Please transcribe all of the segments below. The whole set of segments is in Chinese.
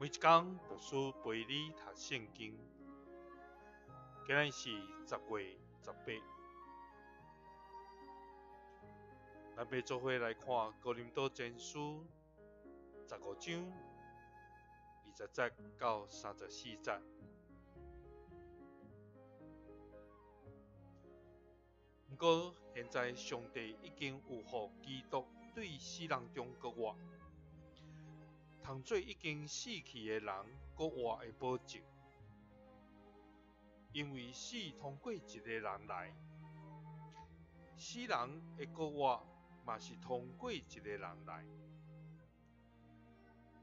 每一天读书陪你读圣经，今日是十月十八，咱要做伙来看《哥林多前书》十五章二十节到三十四节。毋过现在上帝已经有互基督对世人中国话。通做已经死去的人，搁活的保证，因为死通过一个人来，死人的国活嘛是通过一个人来。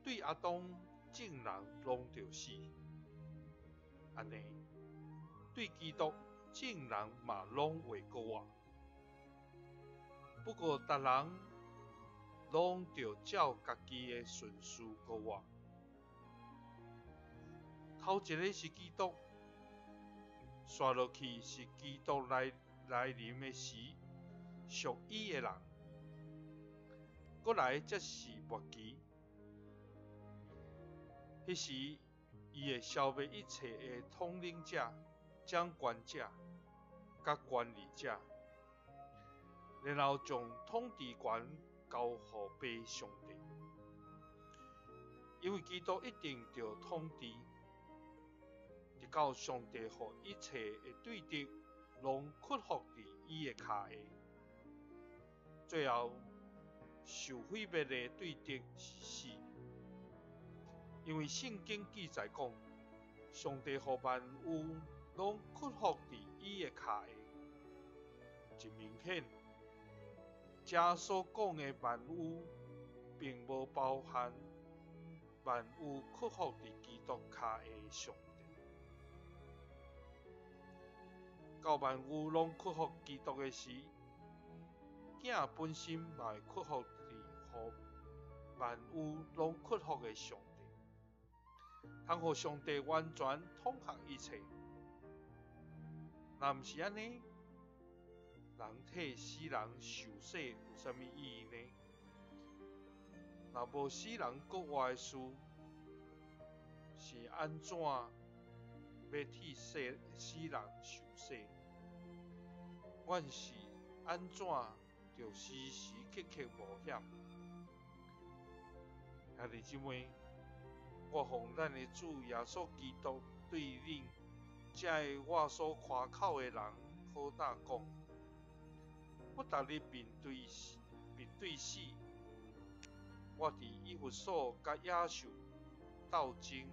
对阿东正人拢着死，安尼对基督正人嘛拢会搁活。不过达人。拢着照家己的顺序过活。头一个是基督，刷落去是基督来来临的时，属伊的人，过来则是末期。迄时，伊会消灭一切的统领者、掌管者、甲管理者，然后将统治权。交互被上帝，因为基督一定着通知，直到上帝互一切的对敌拢屈服伫伊的骹下，最后受毁灭的对敌死。因为圣经记载讲，上帝互万物拢屈服伫伊的骹下，真明显。遮所讲的万物，并无包含万物屈服伫基督下的上帝。到万物拢屈服基督的时，囝本身嘛会屈服伫互万物拢屈服的上帝，通互上帝完全统合一切。若毋是安尼？人体死人受死有啥物意义呢？若无死人国外的事，是安怎要替死死人受死？阮是安怎着时时刻刻冒险？兄弟姊妹，我奉咱的主耶稣基督对恁，遮个我所夸口的人，好大讲。不达你面对面对死，我伫伊弗所甲野兽斗争，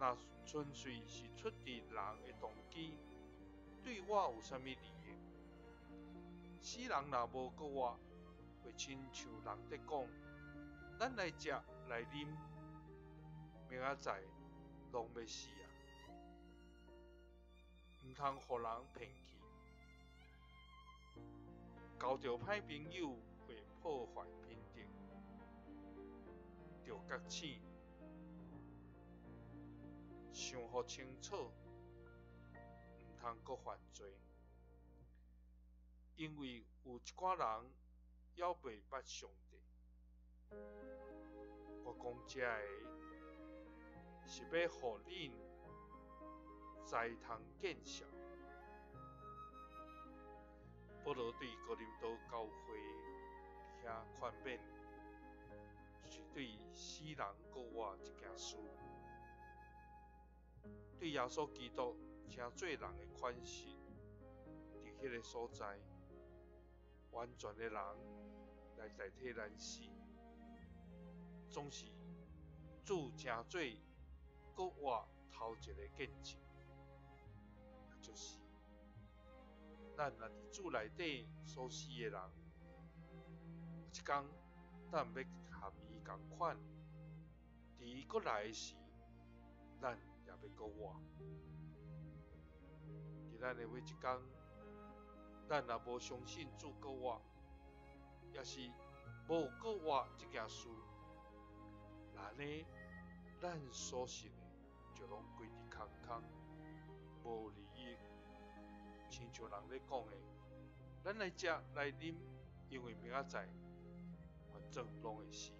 若纯粹是出自人的动机，对我有啥物利益？死人若无过我，会亲像人伫讲，咱来食来啉，明仔载拢要死啊！毋通互人骗去。交到歹朋友会破坏品德，着觉醒，想好清楚，毋通搁犯罪，因为有一寡人还未捌上帝。我讲这个是要互恁在堂见效。保罗对哥林多教会遐宽勉，是对死人国活一件事，对耶稣基督请做人的款式，伫迄个所在，完全的人来代替咱死，总是主正做国活头一个见证，就是。咱若伫厝内底所死的人，有一天咱要含伊共款，伫伊过来时，咱也要过活。伫咱的每一天，咱若无相信主过活，也是无过活即件事，那呢，咱所信的就拢归伫空空，无利益。亲像人咧讲的，咱来食来啉，因为明仔载反正拢会死。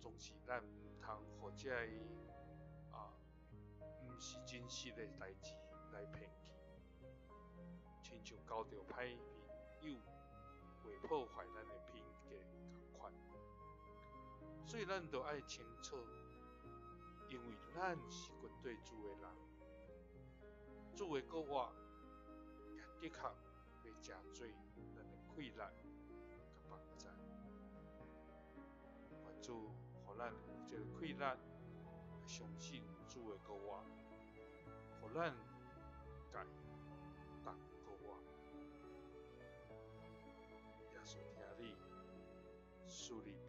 总是咱毋通或者啊，毋是真实的代志来骗去，亲像交到歹朋友会破坏咱的品格共款。所以咱都爱清楚，因为咱是军队主的人，主的国话也的确会真多咱的困难甲帮助。愿主互咱有这个困难，相信主的国话，互咱改当国话。耶稣听你，属你。